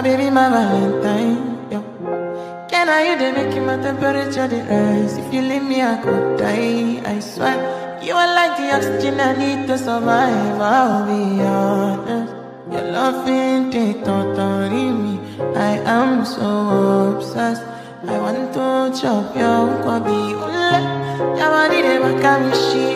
baby, my Valentine. Yo. Can I you they make my temperature rise? If you leave me, I could die. I swear, you are like the oxygen I need to survive. I'll be honest. Your loving they totally me. I am so obsessed. I want to chop your nkwobi ule. Yamani de makamishi ule.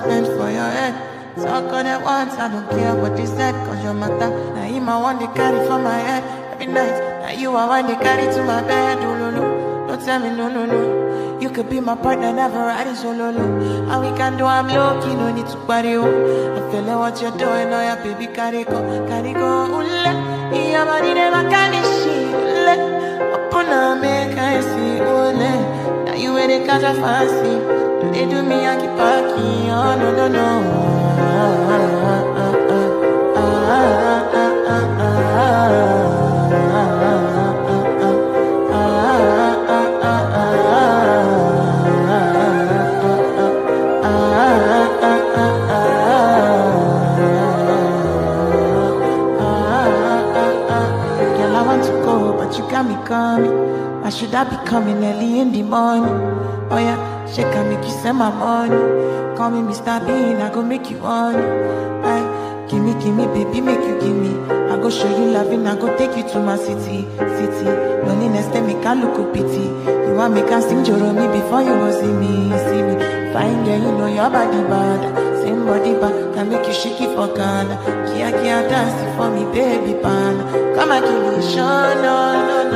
Spend for your head. Talk on it once, I don't care what they said, cause your matter. Now him I want to carry for my head every night. Now you I want to carry to my bed. Oh, no, no. Don't tell me no, no, no. You could be my partner, never riding solo. Oh, no. And we can do, I'm low key, no need to party. Oh. I'm feeling what you're doing, oh yeah, baby, carry go, carry go. Ule, yeah, body never can she. Ule, upon a make I see. Ule, now you they catch a fancy. Do They do me a keep a key, oh no no no. Girl, I want to go, but you got me coming. Why should I be coming early in the morning? Oh yeah, she can make you send my money. Call me Mr. Bean, I go make you honey. Aye, give me, give me, baby, make you give me. I go show you loving, I go take you to my city, city. Loneliness, they make I look a pity. You want me can sing Joro me before you go see me, see me. Fine girl, you know your body bad. Same body bad, can make you shake it for Ghana. Kia, kia, dance for me, baby, pan. Come and give me show, no,